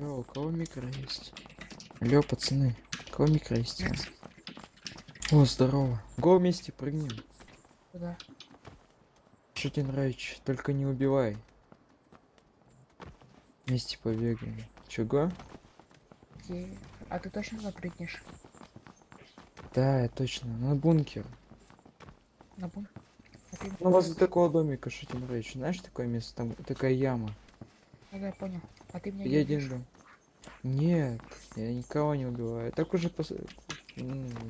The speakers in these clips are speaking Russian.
Алло, у кого микро есть? Алло, пацаны, у кого микро есть? О, здорово. Го вместе прыгнем. Куда? Шутин только не убивай. Вместе побегаем. Чего? Окей. А ты точно запрыгнешь? Да, я точно. На бункер. На бун? А ты... Ну, возле такого домика, Шутин Рейч. Знаешь такое место? Там такая яма. Да, я понял. А ты меня Я дом. Нет, я никого не убиваю. Так уже пос...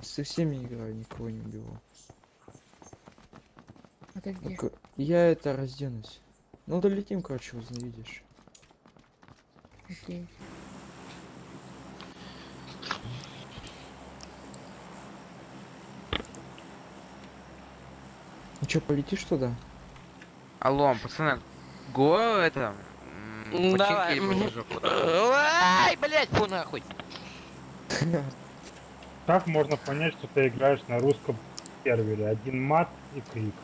со всеми играю, никого не убивал. А ты где? Так, я это разденусь. Ну, долетим, короче, возненавидишь. Окей. Ну чё, полетишь туда? Алло, пацаны, го это... Давай. Ай, блять, фу нахуй. Как можно понять, что ты играешь на русском сервере? Один мат и крик.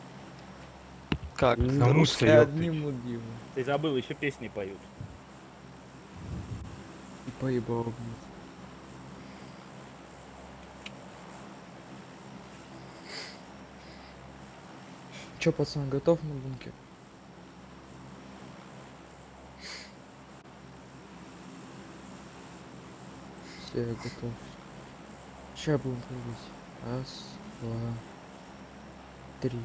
Как? На ёпты. одним убил. Ты забыл, еще песни поют. И поебал, блядь. Чё, пацан, готов на бункер? Все, я готов. Сейчас будем прыгать. Раз, два, три.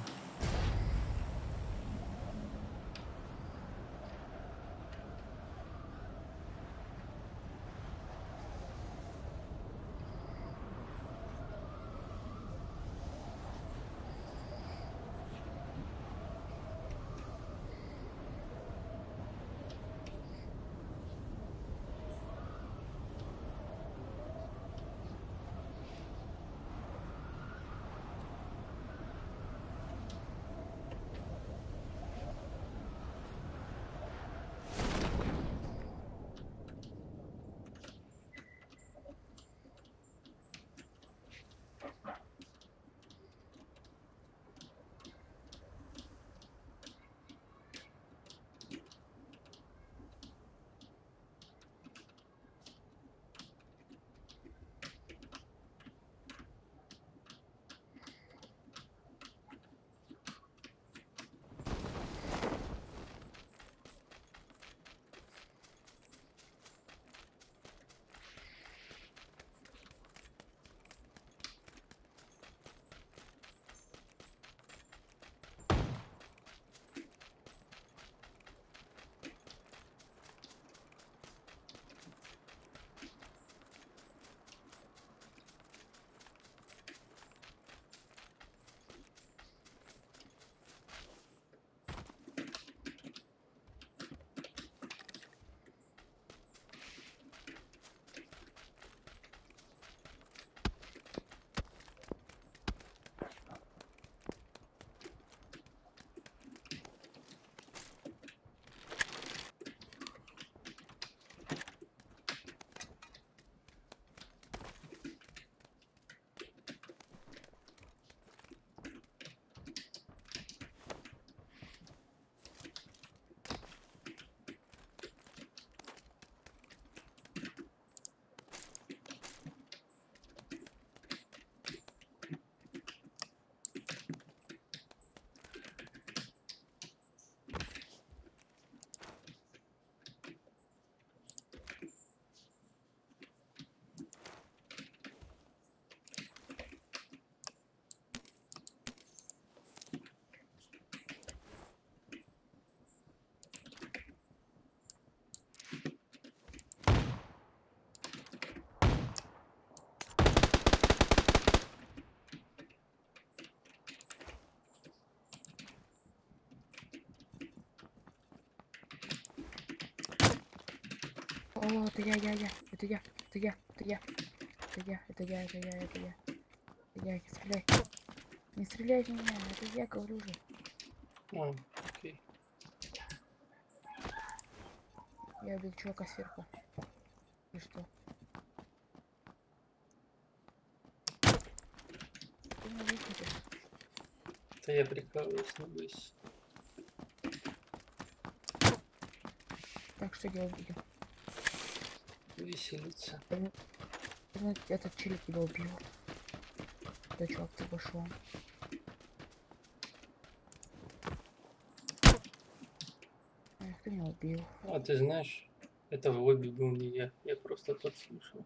О, это я, я, я. Это я, это я, это я. Это я, это я, это я, это я. Это я, не стреляй. Не стреляй в меня, это я говорю же. О, окей. Я убил чувака сверху. И что? Ты меня выкинешь. Это я прикалываюсь, не бойся. Так, что делать будем? Веселиться. Этот челик тебя убил. Да чувак, ты пошел. Эх, ты меня убил. А ты знаешь, это в лобби был не я. Я просто подслушал.